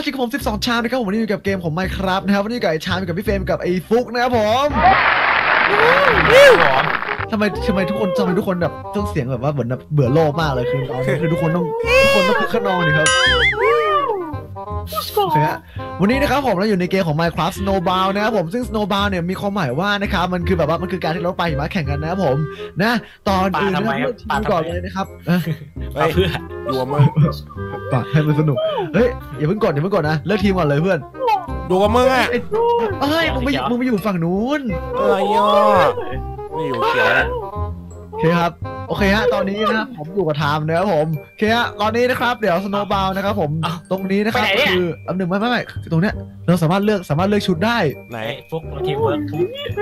สวัสดีครับผม 12 ชามนะครับผมวันนี้อยู่กับเกมของ Minecraft นะครับวันนี้อยู่กับไอ้ชามอยู่กับพี่เฟรมกับไอ้ฟุกนะครับผมทำไมทำไมทุกคนทำไมทุกคนแบบต้องเสียงแบบว่าเหมือนแบบเบื่อโลกมากเลยคือตอนนี้คือทุกคนต้องทุกคนต้องคึกขนองนี่ครับ โอเคฮะวันนี้นะครับผมเราอยู่ในเกมของ Minecraft Snowbound นะครับผมซึ่ง Snowbound เนี่ยมีความหมายว่านะครับมันคือแบบว่ามันคือการที่เราไปหิมะแข่งกันนะครับผมนะตอนอื่นนะครับปาทำไมครับทีมก่อนเลยนะครับเอ้ยเฮ้ยเพื่ออยู่กับมึงปะให้มันสนุกเฮ้ยอย่าเพิ่งกดอย่าเพิ่งกดนะเลิกทีมก่อนเลยเพื่อนอยู่กับมึงอะเอ้ยมึงไม่มึงไม่อยู่ฝั่งนู้นอะไรอะนี่อยู่เขียวนะโอเคครับ โอเคฮะ ตอนนี้นะครับผมอยู่กับไทม์นะครับผมโอเคฮะตอนนี้นะครับ เดี๋ยวสโนว์บาวนะครับผมตรงนี้นะครับไปไหนเนี่ย คืออันหนึ่งไม่ไม่ไม่ตรงเนี้ยเราสามารถเลือกสามารถเลือกชุดได้ ไหนไอ้พวกทีมเวิร์ก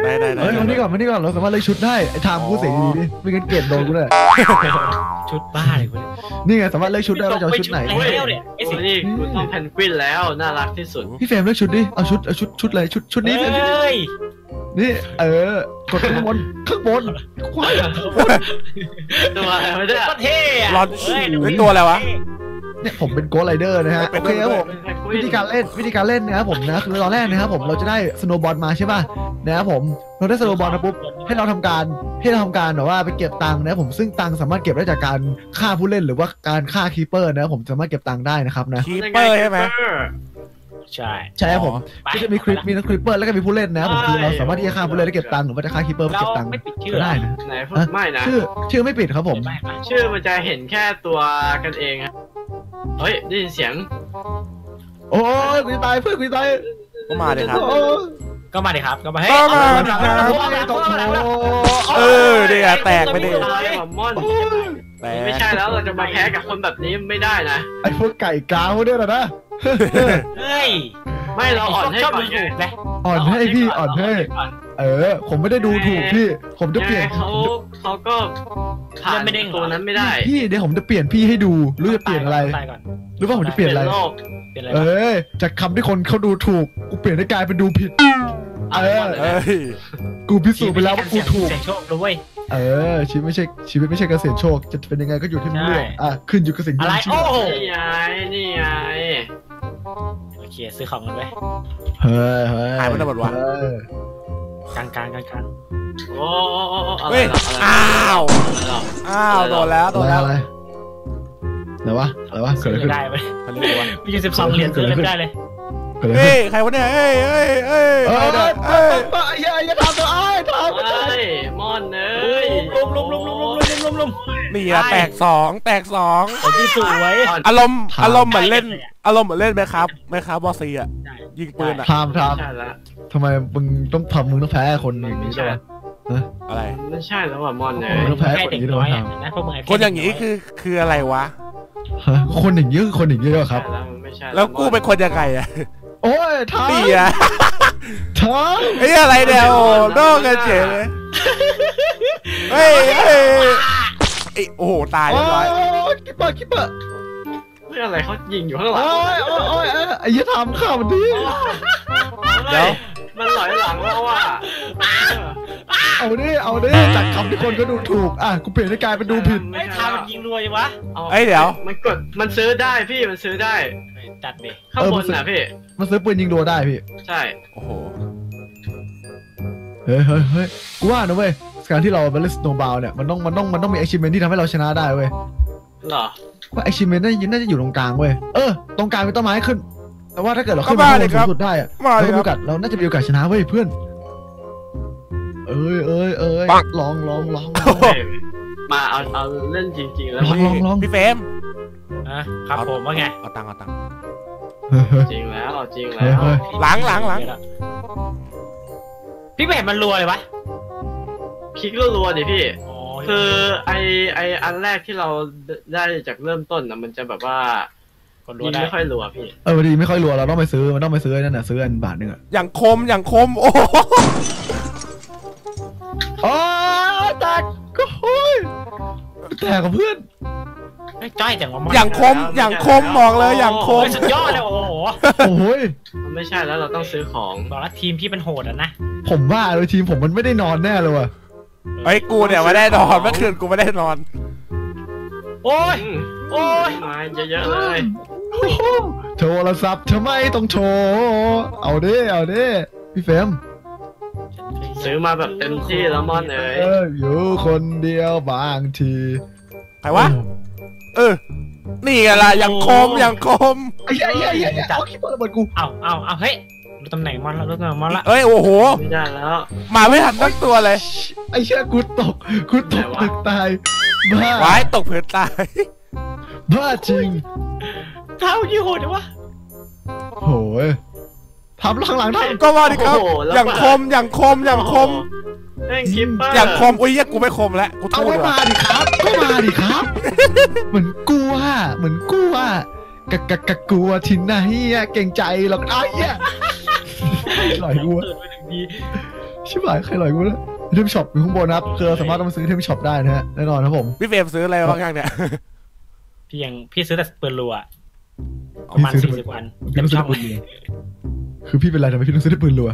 ไหนไหนไหน เฮ้ยมานี่ก่อนมานี่ก่อนเราสามารถเลือกชุดได้ ไอ้ไทม์พูดเสียงดีๆดิไม่งั้นเกลียดโดนกูเลยชุดบ้าเลยคุณนี่ไงสามารถเลือกชุดได้ว่าจะเอาชุดไหนแล้วเนี่ยไอ้โอ้สิยนี่กูต้องแพนกวินแล้วน่ารักที่สุด พี่เฟรมเลือกชุดดิ เอาชุดเอาชุดชุดอะไรชุดชุดนี้เฮเฟรมชุดนี้้ยนี่เออ กดข้างบนข้างบนควายตัวอะไรไม่ได้ก็เท่อะรอนเฮ้ยเฮ้ยตัวอะไรวะ เนี่ยผมเป็นโกลไรเดอร์นะฮะเป็โอนเคครับผมแพนกวิวินธีการเล่นวิธีการเล่นนะครับผมนะคือตอนแรกนะครับผมเราจะได้สโนว์บอลมาใช่ป่ะนะครับผมเราได้สโนว์บอลนะปุ๊บให้เราทำการให้เราทำการแบบว่าไปเก็บตังค์นะครับผมซึ่งตังค์สามารถเก็บได้จากการฆ่าผู้เล่นหรือว่าการฆ่า creeper นะครับผมสามารถเก็บตังค์ได้นะครับนะ creeper ใช่ไหม ใช่ ใช่ครับผมไปก็จะมี creep มีทั้ง creeper แล้วก็มีผู้เล่นนะครับผมคือเราสามารถที่จะฆ่าผู้เล่นและเก็บตังค์หรือว่าจะฆ่า creeper ไปเราเก็บตังค์ไม่ปิดชื่อก็ได้นะไหนพูดไม่นะชื่อชื่อไม่ปิดครับผมไม่ไม่ชื่อมันจะเห็นแค่ตัวกันเองอะเฮ้ยได้ยินเสียง โอ้ยกูจะตายเพื่อนกูจะตายก็มาเลยครับโอ้ยก็มาดิครับก็มาเฮ้ยก็มาเอดิเอครับเอเอตกโถเออเดี๋ยวแตกไปดิอะไรหมอมอนแต่ไม่ใช่แล้วเราจะมาแพ้กับคนแบบนี้ไม่ได้นะไอ้พวกไก่กาวเนี่ยนะนะ เฮ้ย ไม่เราอ่อนให้ชอบก่อดูนไงถูกนะอ่อนให้พี่อ่อนให้ก่อนเออ ผมไม่ได้ดูถูกพี่ ผมจะเปลี่ยนยังไงเขาเขาก็ผ่านตัวนั้นไม่ได้ พี่เดี๋ยวผมจะเปลี่ยนพี่ให้ดูรู้จะเปลี่ยนอะไรตายก่อนหรือว่าผมจะเปลี่ยนอะไรโลกเปลี่ยนอะไรเอวะอจากคำที่คนเขาดูถูก กูเปลี่ยนให้กลายเป็นดูผิดเออเฮ้ยกูพิสูจน์ไปแล้วว่ากูถูกเสียงโชคด้วยเออชีวิตไม่ใช่ชีวิตไม่ใช่เกษตรโชค จะเป็นยังไงก็อยู่ที่มึงเลือกใช่อะขึ้นอยู่กับสิ่งที่อะไรมึงเชื่โอ้อโหนี่ไงนี่ไง โอเคซื้อของกันไว้เฮ้ยเฮ้ยหายไปไหนหมดวะเออกลางกลางกลางกลางโอ้โอ้โอ้โอ้อะไรเฮ้ยหรออะไรหรออ้าวอะไรหรออ้าวโดนแล้วโดอะนไรแล้วอะไรอะไรวะอะไรวะเกิดอะไรขึ้นได้ไหมเขาเรียกว่ามีอยู่สิบสองเหรียญซื้ออะไรไม่ได้เลยเกิดอะไรเฮ้ขึ้นยใครวะเนี่ยเฮ้ยเฮ้ยเฮ้ยเอ้ใครยเนี่ยเอ้เฮ้ยยเอ้ยอย่าอย่าทำตัวไอ้ายทำเฮ้ยมอนเอ้ยลุมลุมลุมลุมลุมลุมลุ มลุมนี่อะแตกสองแตกสองแต่ที่สวยอารมณ์อารมณ์เหมือนเล่น อารมณ์เหมือนเล่นไหมครับไหมครับบอสซีอะยิงปืนอะทำทไม่ใช่ละำทำไมมึงต้องทำมึงต้องแพ้คนอย่างนี้ด้วยวะอะไรไม่ใช่แล้วว่ะมอนเอ้โอ้ยโหแค่เด็กน้อยอะนะพวกมึงคนอย่างนี้คือคืออะไรวะฮะคนอย่างนี้คือคนอย่างนี้เหรอครับแล้วมันไม่ใช่แล้วกูเป็นคนยังไงอะโอ้ยทำนี่อะทไอ้ยอะไรเนี่ยโอ้โดนกันเฉยเลยเฮ้ยเฮ้ย ไอ้โอ้โหตายำโอ้เรียบร้อยยคิปเปอร์คิปเปอร์เรื่องอะไรเขายิงอยู่ข้างหลัโอ้งยโอ้ยโอ้ยเอ้ยไอ้ยี่ทำข้าวมันดีเดี๋ยวมันหลอยหลังแล้วว่ะเอาดิเอาดิจากคำที่คนก็ดูถูกอะกูเปลี่ยนให้กลายเป็นดูผิดไม่ทำมันยิงรวยจังวะเอ้ยเดี๋ยว มันกดมันซื้อได้พี่มันซื้อได้จัดดิข้างบนน่ะพี่มันซื้อปืนยิงรัวได้พี่ ใช่ โอ้โห เฮ้ยเฮ้ยเฮ้ยกูว่านะเว้ย การที่เราไปเล่นสโนว์บาวเนี่ยมันต้องมันต้องมันต้องมี achievement ที่ทำให้เราชนะได้เว้ยเหรอว่า achievement น่าจะน่าจะอยู่ตรงกลางเว้ยเออตรงกลางเป็นต้นไม้ขึ้น แต่ว่าถ้าเกิดเราขึ้นไปข้างบนสูงสุดได้อะมาเราเลยก็มีคโอรับ กาสเราน่าจะมีโอกาสชนะเว้ยเพื่อน เอ้ยเอ้ยเอ้ยปัง ลองลองลองโอ้โหเฮ้ยมาเอาเอาเล่นจริง ๆ แล้วลองลองลอง พี่เฟรมอะครับผมว่าไง เอาตังค์เอาตังค์เฮ้ยเฮ้ยจริงแล้วเอาจริงเฮ้แล้ยวเฮ้ย หลังหลังหลัง พี่ไม่เห็นมันรวยเลยวะ คลิกรัวๆดิพี่อ๋อคือไอไออันแรกที่เราได้จากเริ่มต้นนะมันจะแบบว่าคนรยิวยงได้ไม่ค่อยรัวพี่ เออพอดีไม่ค่อยรัวเราต้องไปซื้อมันต้องไปซื้อไอ้นั่นน่ะซื้ออันบาทหนึงอะอย่างคมอย่างคม โอ้โหอ๋อแตกก็โอ้ยแตกกับเพื่อนไม่จ้อยจังวะมันอย่างคมอย่างคมบอกเลยอย่างคมโอ้ยสุดยอดเลยโอ้โหโอ้ยมันไม่ใช่แล้วเราต้องซื้อของบอกแล้วทีมพี่มันโหดอะนะผมว่าเลยทีมผมมันไม่ได้นอนแน่เลยว่ะ ไอ้ยกูเนี่ยไม่ได้นอนเมื่อคืนกูไม่ได้นอน โอ้ยอืมโอ้ย มาเยอะๆเลยโโทรศัพท์ทำไมต้องโชว์ เอาดิ เอาดิ พี่เฟรมซื้อมาแบบเต็มที่แล้วมอนเอ๋ยเอออยู่คนเดียวบางที ใครวะ เออ นี่ไงล่ะอย่างคมอย่างคมไอ้เหี้ยไอ้เหี้ยไอ้เหี้ยไอ้เหี้ยเอาคิดว่าระเบิดกู เอาเอาเอาเฮ้ยรู้ ตำแหน่งมันแล้วรู้ตำแหน่งมันละเอ้ยโอ้โหไม่ได้แล้วมาไม่ทันตั้งตัวเลย ไอ้เชี่ยกูตกกูตกไหนวะตึกตายบ้าว้ายตกเผือตายบ้าจริงเท้ายี่โหดวะโหยทำข้างหลังทำก็ว่าดิครับโอ้โหแล้วอย่างคมอย่างคมอย่างคมแม่งคิปเปอร์อย่างคมอุ้ยเหี้ยกูไม่คมแล้วกูเอาทูดก็ว่ะมาดิครับก็มาดิครับ เหมือนกลัวเหมือนกลัวกะกะกะกลัวที่ไหนอะเก่งใจหรอกไอ้เหี้ยหลอยกูอะเกิดไปถึงดีชิบหายใครหลอยกูแล้วเทมช็อปอยู่ข้างบนนะครับคือเราสามารถเอามาซื้อเทมช็อปได้นะฮะแน่นอนครับผมพี่เฟรมซื้ออะไรบ้างยังเนี่ยพี่ยังพี่ซื้อแต่ปืนรัวประมาณพี่ซื้สี่อสิบวันพี่เต็มต้องซื้ช่อองปืนรัวคือพี่เป็นไรทำไมพี่ต้องซื้อได้ปืนรัว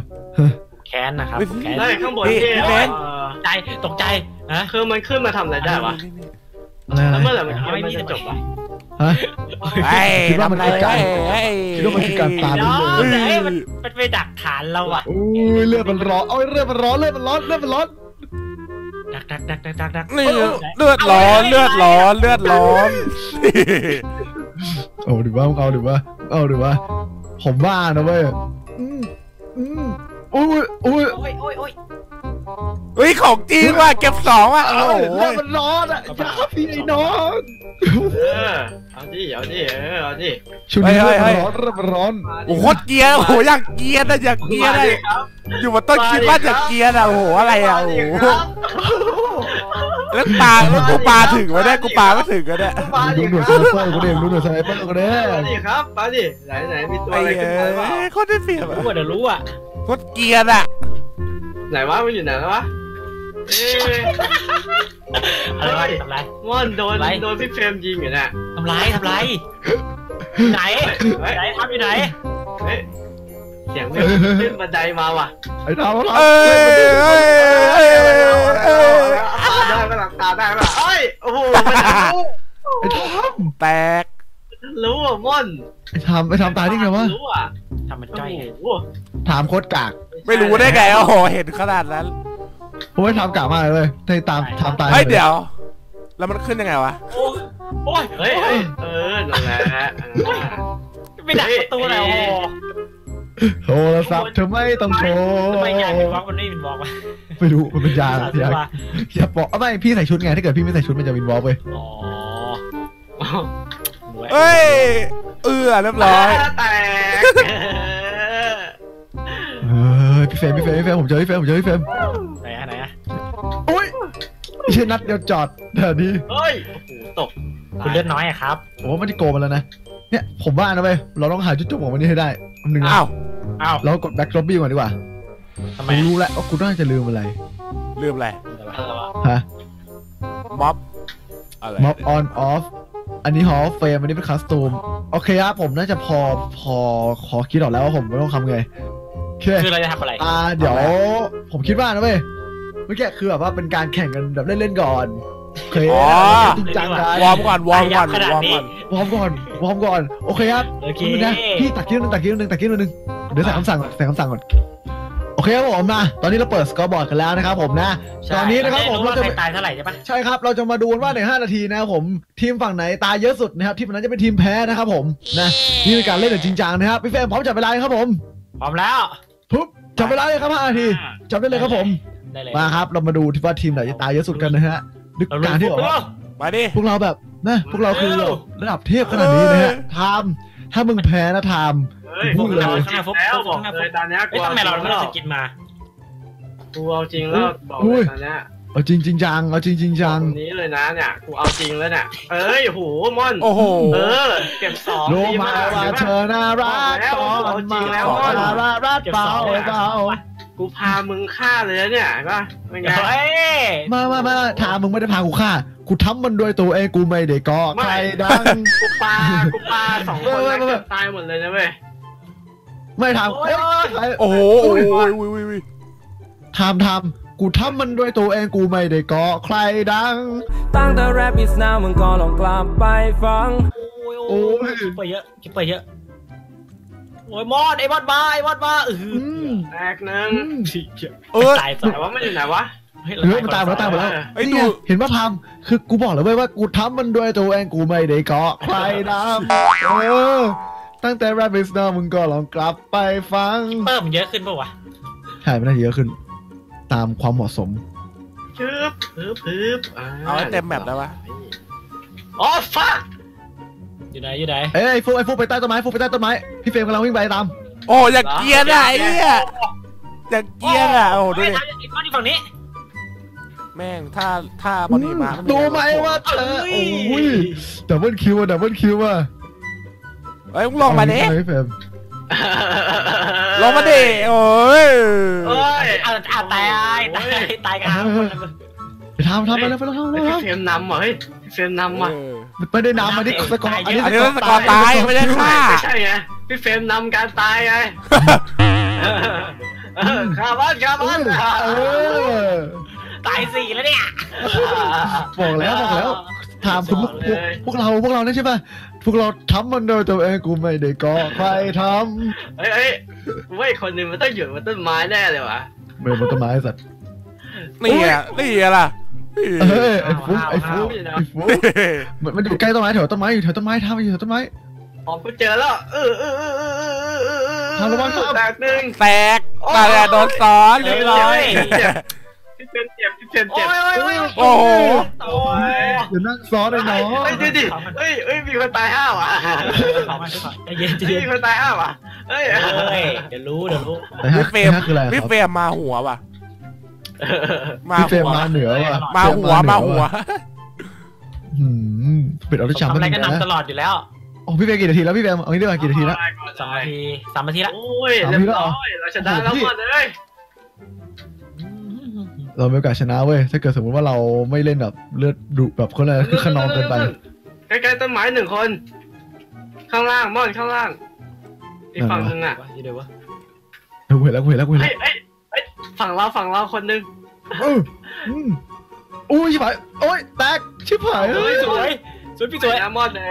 แค้นนะครับแค้นได้ข้างบนพี่ที่พี่เบนเอ่อใจตกใจฮะคือมันขึ้นมาทำอะไรได้วะอะไรอะไรแล้วเมื่อไหร่มันเอาไว้มันนี่จะจบวะ ฮะไอ้คิดว่ามันทำอะไรคือการเอ้ยคิดว่ามันคือการปาเดี๋ยวเอ้ยเฮ้ยมันมันไปดักฐานเราอะอุ้ยเลือดมันร้อนโอ้ยเลือดมันร้อนเลือดมันร้อนเลือดมันร้อนดักดักดักดักดักดักนี่เลือดร้อนเลือดร้อนเลือดร้อนเอาดิว่าเอาดิว่าเอาดิว่าผมว่านะเว้ยอืมอืมอุ้ยอุ้ยโอ้ยโอ้ยโอ้ยเฮ้ยของจริงว่ะเก็บสองว่ะโอ้เอ้ยโหเลือดมันร้อนอะอย่าพี่ไอ้น้องเออเอาดิเอาดิเออเอาดิชุดนี้เลือดมันร้อนเลือดมันร้อนโอ้โหโคตรเกรียร์โอ้โหอยากเกรียร์นะอยากเกรียร์นะมาดิครับอยู่บนต้นคิดว่าจะเกรียร์นะโอ้โหอะไรอะโอ้โหมาดิครับแล้วปลาแล้วกูปลาถึงวะเนี่ยกูปลาไม่ถึงวะเนี่ยมาดูดิหน่วยคสรับไนเปอร์กูเด้ดูหน่วยสไนเปอร์กูเด้มาดิครับมาดิไหนไหนมีตัวไอ้อะไรเอขึ้นมาหรือเปล่า้ยโคตรได้เปรียบอะรู้ว่าเดี๋ยวรู้อะโคตรเกรียร์อะ ไหนวะมันอยู่ไหนแล้ววะเอ๊ะอะไรวะทำไรม่อนโดนอะไรโดนพี่เฟรมยิงอยู่น่ะทำไรทำไรไหนเฮ้ยไหนทำอยู่ไหนเฮ้ยเสียงไม่ขึ้นบันไดมาว่ะไอ้ทำอะไรเอ้ยเอ้ยเอ้ยเอ้ยได้ไหมหลังตาได้ไหมเอ้ยโอ้โหมันรู้ไอ้ทแตกรู้ อะม่อนำไอ้ทำไอ้ทำตายได้ไงวะรู้อะทำมันโอ้จ้อยไงโหถามโคตรกากไม่รู้ได้ไงโอ้โหเห็นขนาดนั้นผมไม่ทำกากมากเลยเว้ยในตามทำตายเฮ้ยเดี๋ยว แล้วมันขึ้นยังไงวะโอ้ยเฮ้ยเฮ้ยเออนั่นแหละอ่าไปดักประตูเลยโอ้โหโทรศัพท์เธอไม่ต้องโทรทำไมยายเป็นบล็อกมันไม่เป็นบล็อกวะไม่รู้มันเป็นยาสาอยาว่าอย่าบอกเอาไม่พี่ใส่ชุดไงถ้าเกิดพี่ไม่ใส่ชุดมันจะวินวอล์กเว้ยอ๋อ เอ้ย เอือเรียบร้อยแตกเออพี่เฟรมพี่เฟรมพี่เฟรมผมเจอพี่เฟรมผมเจอพี่เฟรมไหนอะไหนอะโอ้ยไม่ใช่นัดเดียวจอดเดี๋ยวนี้เฮ้ยโอ้โหตก คุณเลือดน้อยอะครับผมว่ามันจะโกงมันแล้วนะ เนี่ยผมว่านะเว้ยเราต้องหาจุดจบของมันนี้ให้ได้อันหนึ่งนะอ้าวอ้าวเรากดแบ็คล็อบบี้ก่อนดีกว่าทำไมผมรู้แล้วว่ากูน่าจะลืมอะไร ลืมอะไรอะไรวะฮะม็อบอะไรม็อบออนออฟ อันนี้ฮอลเฟรมอันนี้เป็นคัสตูม โอเคครับผมน่าจะพอพอขอคิดออกแล้วว่าผมไม่ต้องทำไงโอเคคือเราจะทำอะไร อ่าเดี๋ยว ผมคิดว่านะเว้ยเมื่อกี้คือแบบว่าเป็นการแข่งกันแบบเล่นๆก่อนโอเคอ๋อจริงจังกันวอร์มก่อนวอร์มก่อนขนาดวอร์มนี้ก่อนวอร์มก่อนวอร์มก่อนโอเคครับโอเคคุณนะพี่ตักกิ้วนึงตักกิ้วนึงตักกิ้วนึงเดี๋ยวใส่คำสั่งก่อนใส่คำสั่งก่อน โอเคครับผมมาตอนนี้เราเปิดสกอร์บอร์ดกันแล้วนะครับผมนะใช่ตอนนี้นะครับผมเราเราจะจะตายเท่าไหร่ใช่ปะใช่ครับเราจะมาดูกันว่าใน 5 นาทีนะครับผมทีมฝั่งไหนตายเยอะสุดนะครับทีมนั้นจะเป็นทีมแพ้นะครับผมนะนี่เป็นการเล่นแบบจริงจังนะครับพี่เฟรมพร้อมจับเวลาไหมครับผมพร้อมแล้วปุ๊บจับเวลาเลยครับ5นาทีจับได้เลยครับผมได้เลยมาครับเรามาดูที่ว่าทีมไหนจะตายเยอะสุดกันนะฮะนึกเราการที่แบบว่ามาดิพวกเราแบบนะพวกเราคือเร็วระดับเทพขนาดนี้นะฮะไทม์ถ้ามึงแพ้นะไทม์เฮ้ยพูดเลยกูอาจริงแล้วบอกเลยตอนเนี้ยเอ้กูยทำไมเราเอาจไม่ริงได้แล้วสกินมากูเอาจริงแล้วบอกเลยตอนเนี้ยเอาจริงจริงจังเอาจริงจริงจังตรงนี้เลยนะเนี่ยกูเอาจริงแล้วเนี่ยเอ้ยโหม่อนโอ้โหเออเก็บสองรู้ดีมาากว่าห็นปะเธอน่ารักบอกแล้วตอนเอาจริมางแล้วน่ารักรักเบาเบากูพามึงฆ่าเลยนะเนี่ยเห็นปะเป็นไงเฮ้ยมามามาถามมึงไม่ได้พากูฆ่ากูทำมันด้วยตัวเองกูไม่ได้ก่อใครดังกูปากูปาสองคนไม่แล้วไม่ไม่เกือบตายหมดเลยนะเว้ย ไม่ทำเอ้ยใครโอ้โหโอ้โหโอ้โหโอ้โหทำทำกูทำมันด้วยตัวเองกูไม่ได้เกาะใครดัง ตั้งแต่ Rap Is Now มึงก็ลองกลับไปฟัง โอ้อ้ย creeper เยอะ creeper เยอะ โอ้ยมอดไอ้มอดมาไอ้มอดมาเอออืมแตกหนึ่งอืมเออตายแต่ว่ามันอยู่ไหนวะเฮ้ยเฮ้ยมันตายหมดแล้วตายหมดแล้วไอ้ยนี่ดูไงเห็นว่าพามคือกูบอกเลยเว้ยว่ากูทำมันด้วยตัวเองกูไม่ได้เกาะใครนะเออ ตั้งแต่ Rabbit Snow มึงก็ลองกลับไปฟัง เพิ่มเยอะขึ้นป่าวะใช่ไม่ได้เยอะขึ้น ตามความเหมาะสมชืบพึบพึบเอาให้เต็มแมปได้ปะอ๋อฟักอยู่ไหนอยู่ไหนเอ้ยไอ้ฟูไอ้ฟูไปใต้ต้นไม้ฟูไปใต้ต้นไม้พี่เฟรมกำลังวิ่งไปตามโอ้อยากเกรียนอะไอ้เนี่ยอยากเกรียนอะโอ้ดูดิไอ้มอดที่ฝั่งนี้ แม่งถ้าถ้าบอลนี่มาดูไหมว่าเธอโอ้ยดับเบิลคิวอะดับเบิลคิวอะ เอ้ยมึงลงมาดิเอพี่เฟรมลงมาดิโอ้ยเอ้ยอ่าอ่าตายตายตายกันครับคนละไปทำทำไปแล้วไปแล้วทำไปพี่แล้วเฟรมนำเหรอเฮ้ยพี่เฟรมนำว่ะเออไม่ได้นำอันนี้สกอร์อันนี้อันนี้สกอร์ตายไม่ได้ฆ่าไม่ใช่ไงพี่เฟรมนำการตายไงเออคาร์บ้านคาร์บ้านเออตายสี่แล้วเนี่ยบอกแล้วบอกแล้ว ถามคุณพวกพวกพวกเราพวกเราเนี่ยใช่ป่ะพวกเราทำมันโดยตัวเองกูไม่ได้ก่อใครทเฮ้ยเฮ้ยเว้ยคนหนึงมันต้องอยู่บนต้นไม้แน่เลยวะำไม่บนต้นไม้สัตว์นี่อะนี่อะล่ะเอ้ยไอ้ฟุ๊กไอ้ฟุ๊กไอ้ฟุ๊กมันมันอยู่ใกล้ต้นไม้แถวต้นไม้อยู่แถวต้นไม้ทำอยู่แถวต้นไไม้ อ๋อกูเจอแล้วเออเออเออเออเออเออเออทำระวังครับ แตกหนึ่งแตกตาแดดโดนซ้อนเรียบร้อยพี่เฟรม เจ็บพี่เฟรมโอ้เจ็บยโอ้ยโอ้ยโอ้โหโอ้ยเดี๋ยวนั่งซ้อนไอ้น้องเฮ้ยดูดิเฮ้ยเฮ้ยมีคนตายห้าว่ะใจเย็นใจเฮ้ยเย็นมีคนตายห้าว่ะเฮ้ยเฮ้ยเดี๋ยวรู้เดี๋ยวรู้ไอ้ฮัพี่กเฟรไอ้มฮักคืออะไรคพี่รับเฟรมมาหัวว่ะมาพี่เฟรหัมวมาเหนือว่ะมาหัวมาหัวหืมเป็นออริจินทำอะไรนก็นะนำตลอดอยู่แล้วโอ้พี่เฟรมกี่นาทีแล้วพี่เฟรมเอางี้ดีกว่ากี่นาทีแล้วสองนาทีสามนาทีละโอ้ยเรียบร้อยเราชนะแล้วหมดเลย เรามีโอกาสชนะเว้ยถ้าเกิดสมมติว่าเราไม่เล่นแบบเลือดดุแบบคนอะไรคือขนองเกินไปใกล้ๆต้นไม้หนึ่งคน ข้างล่างม่อนข้างล่างอีกฝั่งหนึ่งอะอยู่เดี๋ยววะกูเห็นแล้วกูเห็นแล้วกูเห็นเฮ้แล้ยวเฮ้ยเฮ้ยฝั่งเราฝั่งเราคนหนึงเอออืมอุ้ยชิบหายโอ้ยแตกชิบหายสเอ้วยยสวย สวยพี่สวยนะม่อนเลย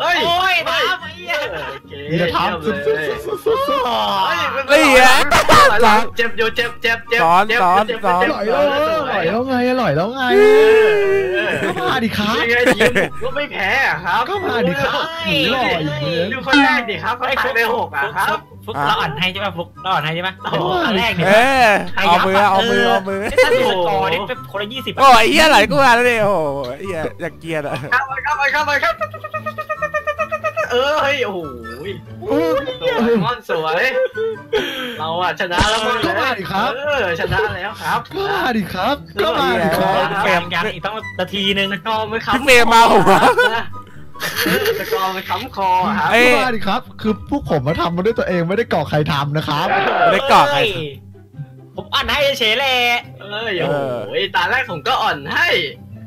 เฮ้ยโอ้ยเฮ้ยน้ำไอ้เหี้ยโอเคมีแต่ทำสุดสุดสุดสุดสุดสุดเฮ้ยนี่ไงเจ็บอยู่เจ็บเจ็บเจ็บสอนเจ็บสอนเจ็บสอนเจ็บอร่อยแล้วอร่อยแล้วไงอร่อยแล้วไงเออก็มาดิครับยังไงทีมผมก็ไม่แพ้อะครับก็มาดิครับหนีหล่ออีกเหมือนดูคนแรกดิครับเขาตายไปหกอะครับ ฟุกเราอ่อนให้ใช่ป่ะฟุกเราอ่อนให้ใช่ป่ะอันแรกเนี่ยเออเอามือเอามือเอามือถ้าดูสกอร์นี่เป็นคนละยี่สิบโอ้ยเฮียไหลกูมาแล้วดิโอ้ยเฮียอยากเกรียนอะเข้าไปเข้าไปเข้าไปครับเออเฮ้ยโอ้โหโอ้ยสวยมอนสวย เราอะชนะแล้วมอนก็มาดิครับเออชนะแล้วครับก็มาดิครับก็มาดิคเอรัอบแฟมยังอีกต้องนาทีนึงตะกอมันค้ำพี่เฟรมมาหัว ตะกอมันค้ำคออะครับเอ้ยก็มาดิครับ คือพวกผมมาทำมาด้วยตัวเองไม่ได้ก่อใครทำนะครับ ไม่ได้กอดใครผมอ่อนให้เฉยๆเลยเอ้ยโอ้โหตาแรกผมก็อ่อนให้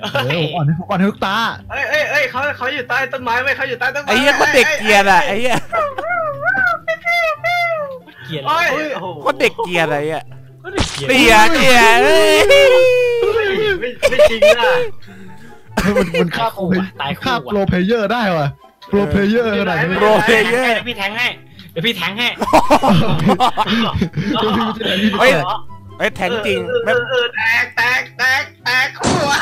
เออผมอ่อนให้ผมอ่อนให้ทุกตา เอ้ยเอ้ยเอ้ยเขาเขาอยู่ใต้ต้นไม้ไว้ยเขาอยู่ใต้ต้นไม้ไอ้เฮียก็เด็กเกรียนอะไอ้เฮียเกลียดโอ้ยโอ้โหก็เด็กเกรียนอะไรอะก็เด็กเกลียดเกรียนเกรียนเอ้ยไม่ไม่จริงนะเฮ้ย มันมันตาฆ่ายคู่อะตายฆ่าคู่โปรเพลเยอร์ได้ว่ะโปรเพลเยอร์ขนาดนี้โปรเพลเยอร์เดี๋ยวพี่แทงให้เดี๋ยวพี่แทงให้เฮ้ยไอ้ยแทงจริงเอไม่อเออแตกแตกแตกแตกคู่อะ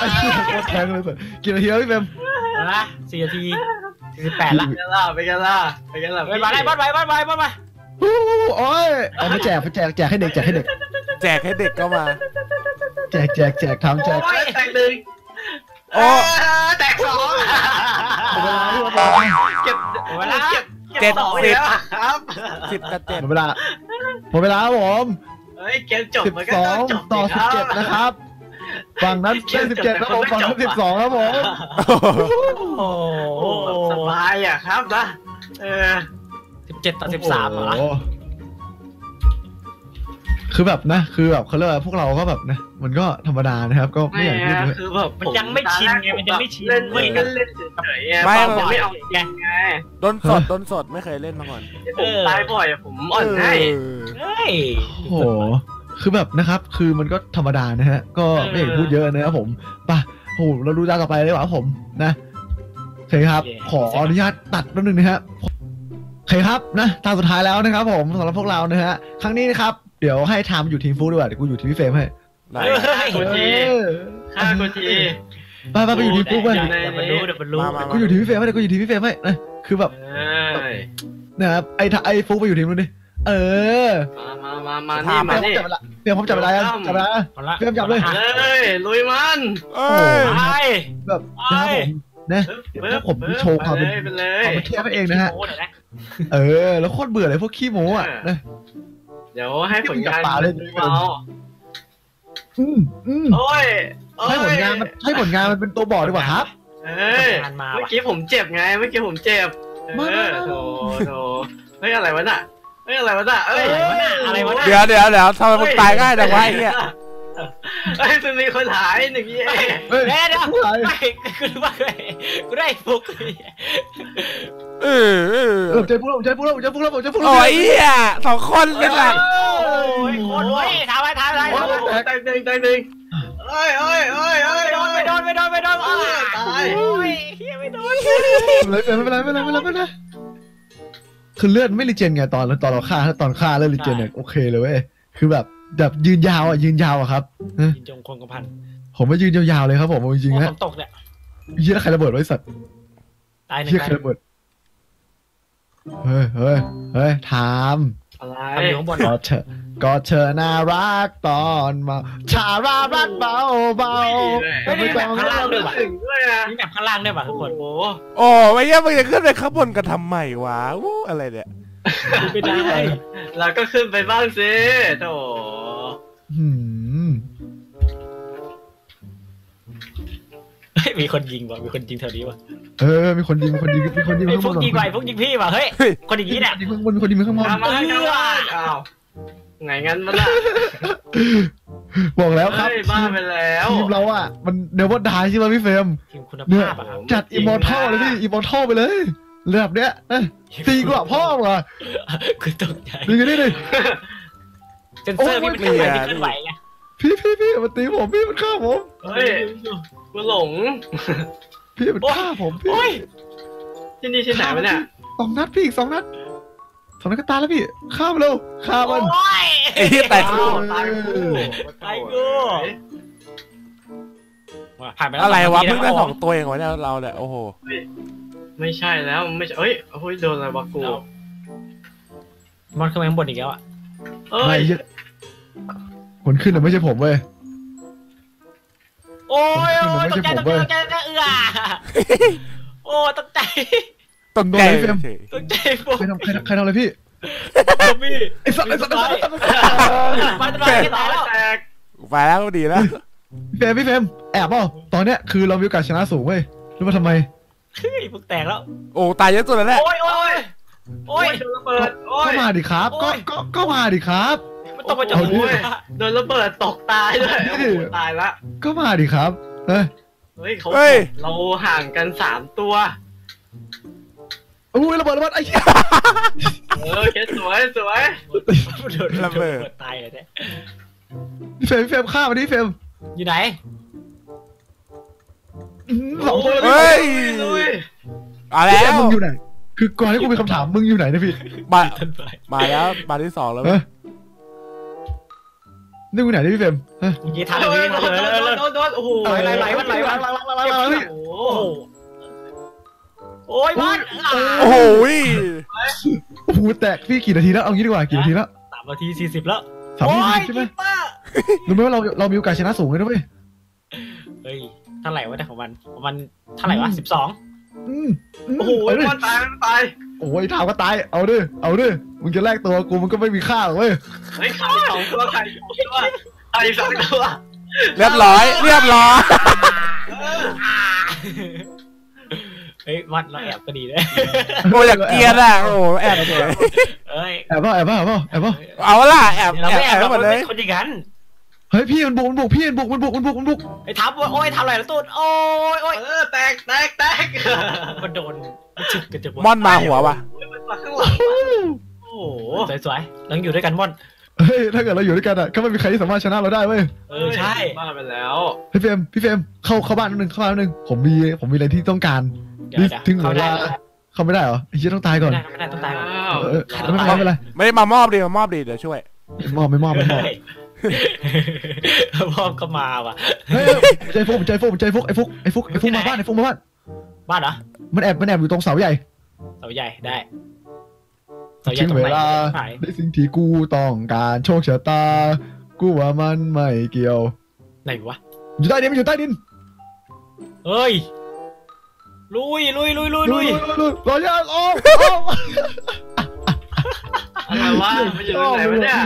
ไอ้เหี้ยโคตรแทงเลยสิกี่นาทีแล้วพี่เฟรมเอาละสี่นาทีสี่สิบแปดละไปกันล่ะไปกันล่ะไปกันล่ะไปบ้านไปบ้านไปบ้านไปบ้านไปฮู้โอ้ยเอามาแจกมาแจกแจกให้เด็กแจกให้เด็ก แจกให้เด็กก็มา แจกแจกแจกทำแจกโอ้ยแตกหนึ่ง โอ้แตกสองเวลาที่เราบอกเก็บเวลาเก็บเก็บสองแล้วครับสิบกับเจ็ดหมดเวลาหมดเวลาครับผมเฮ้ยเกมจบสิบมันก็สอต้องงจบต่อดิสิบเจ็ดนะครับฝั่งนั้นได้สิบเจ็ดครับผมฝั่งนั้นสิบสองครับผมโอ้โอ้โหสบายอะครับนะเออสิบเจ็ดต่อสิบสามเหรอโอ้โห คือแบบนะ คือแบบเขาเรียกว่าพวกเราก็แบบนะ มันก็ธรรมดานะครับ ก็ไม่ไม่อยากพูดอะเลยคือแบบมันยังไม่ชินไงมันยังไม่ชินเล่นเว้เล่ยนเล่นเฉยๆไงไม่ผมไม่เอาจริงไงโดนสดโดนสดไม่เคยเล่นมาก่อนที่ผมตายบ่อยอะผมอ่อนให้เออเฮ้ยโอ้โหคือแบบนะครับ คือมันก็ธรรมดานะฮะ ก็ไม่อยากพูดเยอะนะครับผมไป่ะโอ้โหเราดูดาวต่อไปเลยดีกว่าครับผมนะโอเคครับ ขออนุญาตตัดแป๊บนึงนะครับโอเคครับนะตามสุดท้ายแล้วนะครับ ผมสำหรับพวกเรานะฮะครั้งนี้นะครับ เดี๋ยวให้ไทม์อยู่ทีมฟูดดีกว่าเดี๋ยวกูอยู่ทีมพี่เฟรมให้ไหนเฮ้ยกูทีเออฆ่ากูทีไปไปไปอยู่ทีมฟูดไปเดี๋ยวมันรู้เดี๋ยวมันรู้มามากูอยู่ทีมพี่เฟรมให้เดี๋ยวกูอยู่ทีมพี่เฟรมให้นะคือแบบเอ้ยนะครับไอ้ทะไอ้ฟุกไปอยู่ทีมนู้นดิเออ มามามามานี่เฟรมามนี่จับเวลาเฟรมผมจับเวลายังจับเวลาเอาละเฟรมจับเลยเฮ้ยลุยมันเอ้ยไปแบบนะครับผมนะแล้วผมโชว์ความเป็นไปเลยเอาไปไปเลยเทียบให้เองนะฮะโอ้เดี๋ยวนะเออ แล้วโคตรเบื่อเลยพวกขี้โม้อะนะ เดี๋ยวให้ผลงานจับปลาเล่นดูเอาอืมอืมโอ้ยโอ้ยให้ผลงานมันให้ผลงานมันเป็นตัวบอกดีกว่าครับเฮ้ยงานมาเมื่อว่ะกี้ผมเจ็บไง เมื่อกี้ผมเจ็บเอมาอมามาโถโถเฮ้ยอะไรวะน่ะเฮ้ยอะไรวะน่ะเอ้ยอะไรวะน่ะเดี๋ยวเดี๋ยวเดี๋ยวทำไมมึงตายง่ายจังวะไอ้เนี่ย เฮ้ยมันมีคนหายหนึ่งเย่เฮ้ยเดี๋ยวเดี๋ยวผู้ชายไม่กูรู้ว่ากูได้กูได้ฟุกเออเออเออใจพูดแล้วใจพูดแล้วใจพูดแล้วใจพูดแล้วโอ้ยเหี้ยสองคนเป็นหลักโอ้ยโคตรเว้ยทำไปทำไปโอ้ทำโหไปแตกหนึ่งแตกหนึ่งเอ้ยเอ้ยเอ้ยเอ้ยไม่โดนไม่โดนไม่โดนไม่โดนเอ้ยตายโอ้ยเฮียไม่โดนไม่เป็นไรไม่เป็นไรไม่เป็นไรไม่เป็นไรคือเลือดไม่รีเจนไงตอนตอนเราฆ่าถ้าตอนฆ่าเลือดรีเจนเนี่ยโอเคเลยเว้ยคือแบบ แบบยืนยาวอะยืนยาวอะครับนะยินจงคงกระพันผมไม่ยืนยาวๆเลยครับผมเอาจริงๆโอ้นะผมตกเนี่ยเหี้ยใครระเบิดไว้สัตว์ตายหนึ่งเหี้ยตาใคยรระเบิดเฮ้ยเฮ้ยเฮ้ยถามอะไรทำอยู่ข้างบนก็เธอก็เธอน่ารักตอนเมาชารารักเบาเบาเฮ้ยนี่แบบข้างล่างด้วยว่ะถึงด้วยนะนี่แบบข้างล่างด้วยว่ะทุกคนโอ้โอ้ไม่เหี้ยมึงจะขึ้นไปข้างบนกันทำไมวะอู้อะไรเนี่ย ไม่ได้ เราก็ขึ้นไปบ้างสิโถหืมเฮ้ยมีคนยิงว่ะมีคนยิงแถวนี้ว่ะเออ มีคนยิงมีคนยิงมีคนยิงไอ้ข้างพบวกนยิงไว้พวกยิงพี่ว่ะเฮ้ยเฮ้ย คนอย่างนี้เนี่ยยิงข้างบนมีคนยิงข้างบนทำมาให้กันว่าอ้าวไงงั้นมันล่ะบอกแล้วครับเฮ้ยบ้าไปแล้วทีมเราอะ มันเนวอดายใช่ไหมพี่เฟรมทีมคุณเนี่ยภาพอะจัดอิมมอร์ทัลเลยพี่อิมมอร์ทัลไปเลย ระดับเนี้ยนะตีกว่าพ่อมึงอะคือตกใจดึงกันนี่ดิเซนเซอร์พี่มันเคลื่อนไหวพี่เคลื่อนไหวไงพี่พี่พี่มันตีผมพี่มันฆ่าผมเฮ้ยกูหลงพี่มันฆ่าผมพี่โอ้ยที่นี่ที่ไหนวะเนี่ยสองนัดพี่อีกสองนัดสองนัดก็ตายแล้วพี่ฆ่ามันเร็วฆ่ามันโอ้ยไอ้เหี้ยแตกอ้าวตายกูตายกูผ่านไปแล้วอะไรวะนาทีเพิ่งได้แล้สองตัวเองวะเนี่ยเราเนี่ยโอ้โห ไม่ใช่แล้วไม่ใช่เอ้ยโอ้ยโดนอะไรวะกูมันขึ้นไปข้างบนอีกแล้วอะเอ้ไม่ยเหี้ยคนขึ้นน่ะไม่ใช่ผมเว้ย โอ้ยมันโอ้ยไม่ตใช่กใจผมตกใจเว้ยตกใจตกใจเอือโอ้ตกใจตกใจโดนไอ้เฟรม เฉยตกใจผมใครทำใครทำใครทำอะไรพี่พี่ไอ้สัตว์ไอ้สัตว์ไอ้สัตว์ไอ้สัตว์มาตายตายแล้วแตกไปแล้วก็ดีแล้ว พี่เฟรมพี่เฟรมแอบเปล่าตอนเนี้ยคือเรามีโอกาสชนะสูงเว้ยรู้ว่าทำไม เฮ้ยพวกแตกแล้ว โอ้ตายเยอะสุดแล้วแหละโอ้ยโอ้ยโอ้โอ้ยยโดนระเบิดโอ้ก็ย มาดิครับก็ก็ก็มาดิครับ มันตกมาจากเอาดิหัวโดนระเบิดตกตายด้วยโอ้โหตายละก็มาดิครับเฮ้ยเฮ้ยเขาเฮ้ย เราห่างกันสามตัวอุ้ยระเบิดระเบิดไอ้เหี้ยเออเคสสวยสวยโดนระเบิดตายเลยเนี่ยพี่เฟรมพี่เฟรมฆ่ามาดิพี่เฟรมอยู่ไหนอื้อหือ สองคนเฮ้ยลุยมาพี่แล้เฟรมวมึงอยู่ไหน คือก่อนที่กูมีคำถามมึงอยู่ไหนนะพี่มาท่านไปมาแล้วมาที่สองแล้วเฮ้ยนี่กูไหนเนี่ยพี่เฟรมเฮ้ยเมื่อกี้โดทันนเลยโดนเลยโดเลยนโดนโดนโอ้โหไหลไหลไหลไหลไหลโอ้โหโอ้โหโอ้ยมันโอ้โหโอ้โหแตกพี่กี่นาทีแล้วเอางี้ดีกว่ากี่นาทีแล้วสามนาทีสี่สิบแล้วสามนาทีใช่ไหมคิปเปอร์รู้ไหมว่าเราเรามีโอกาสชนะสูงเลยนะเว้ยเฮ้ยเท่าไหร่วะเนี่ยของมันของมันเท่าไหร่วะสิบสองอืมมโอ้โหเอาดิมันตายมันตายโอ้ยถามก็ตายเอาดิเอาดิมึงจะแลกตัวกูมันก็ไม่มีค่าหรอกเว้ยเฮ้ยขาสองตัวไข่สองตัวไข่สองตัวเรียบร้อยเรียบร้อยเฮ้ยวัดเราแอบก็ดีเลยโอ้ยอยากเกลียดอะโอ้โหแอบเฉยเอ้ยแอบเปล่าแอบเปล่าแอบเปล่าแอบเปล่าเอาล่ะแอบเราแอบไม่แอแอบบเราหมดเลยเป็นคนอย่างนั้น เฮ้ยพี่มันบุกมันบุกพี่มันบุกมันบุกมันบุกมันบุกไอ้ทับโอ้ยทำอะไรแล้วตูดโอ้ยโอ้ยเออแตกแตกแตกมันโดนชึกกระจกมอนมาหัวว่ะโอ้ยมันมาข้างหลังโอ้โหสวยๆต้องอยู่ด้วยกันม่อนเฮ้ยถ้าเกิดเราอยู่ด้วยกันอะก็ไม่มีใครที่สามารถชนะเราได้เว้ยเออใช่บ้าไปแล้วพี่เฟรมพี่เฟรมเข้าเข้าบ้านนิดนึงเข้าบ้านนิดนึงผมมีผมมีอะไรที่ต้องการดี๋ยวนี่เดี๋ยวถึงเวเข้าได้ลาเข้าไม่ได้เหรอไอ้เหี้ยต้องตายก่อนไม่ได้ไม่ได้ต้องตายก่อนอ้าวเออไม่เป็นไรไม่เป็นไรไม่ได้มามอบดิมามอบดิเดี๋ยวช่วยไม่มอบไม่มอบไม่มอบ พ่อก็มาว่ะเฮ้ยใจฟุกใจฟุกใจฟุกไอ้ฟุกไอ้ฟุกไอ้ฟุกมาบ้านไอ้ฟุกมาบ้านบ้านเหรอมันแอบมันแอบอยู่ตรงเสาใหญ่เสาใหญ่ได้เสาใหญ่ถึงตรงเวไหนลาไหนในสิ่งที่กูต้องการโชคชะตา กูว่ามันไม่เกี่ยวไหนวะอยู่ใต้ดินมันอยู่ใต้ดินเฮ้ยลุยลุยลุยลุยลุยลุยรอยากออก อะไรวะมันอยู่ตรงไหนวะเนี่ย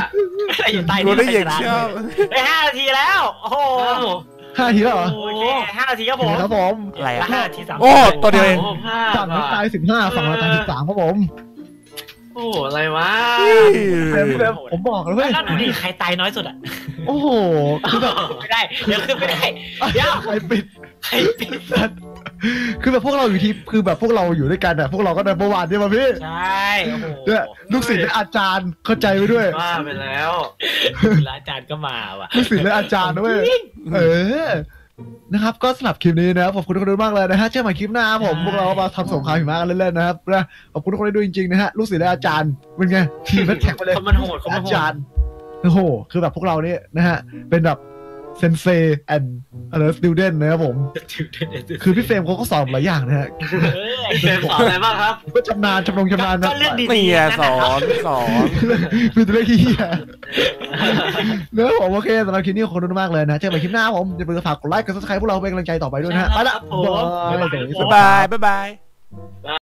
อะไรอยู่ใต้กูดินได้ยินเชี่ยวได้ห้านาทีแล้ว โอ้โหอ้าวห้าทีแล้วเหรอโอเคห้านาทีครับผมครับผมอะไรละอะห้านาทีสามโอ้ตัวเดียวเองโอ้พลาดฝั่งนั้นว่ะตายสิบห้าฝั่งเราตายสิบสามครับผมโอ้อะไรวะเฟรมเฟรมผมบอกแล้วเว้ยแล้วดูดิใครตายน้อยสุดอะโอ้โหคือแบบไม่ได้เดี๋ยวขึ้นไม่ได้เดี๋ยวใครปิดใครปิด คือแบบพวกเราอยู่ที่คือแบบพวกเราอยู่ด้วยกันอะพวกเราก็ได้ประวัติเนี่ยมาพี่ใช่โอ้โหเนี่ยลูกศิษย์และอาจารย์เข้าใจไว้ด้วยว่าไปแล้วแล้วอาจารย์ก็มาว่ะลูกศิษย์และอาจารย์ด้วยเออนะครับ ก็สำหรับคลิปนี้นะครับขอบคุณทุกคนด้วยมากเลยนะฮะเจอกันใหม่คลิปหน้าครับผมพวกเรามาทำสงครามหิมะกันเล่นๆนะครับนะขอบคุณทุกคนด้วยจริงๆนะฮะลูกศิษย์และอาจารย์เป็นไงทีมแมทแท็กไปเลยเขามันโหดเขามันอาโหดจารย์โอ้โหคือแบบพวกเราเนี่ยนะฮะเป็นแบบ เซนเซแอนอะไรสติวเดนนะครับผม คือพี่เฟรมเขาก็สอนหลายอย่างนะฮะเอ้ยเฟรมสอนอะไรบ้างครับก็ชำนาญชำนงชำนาญก็เรื่องดีนี่ไงสอนสอนมีตัวเลขที่เหี้ยเนื้อผมโอเคสำหรับคลิปนี้ขอบคุณมากเลยนะเจอกันใหม่คลิปหน้าผมอย่าลืมฝากกดไลค์กด subscribe พวกเราเป็นกำลังใจต่อไปด้วยนะฮะไปละครับผมบ๊ายบายบ๊ายบายบ๊ายบาย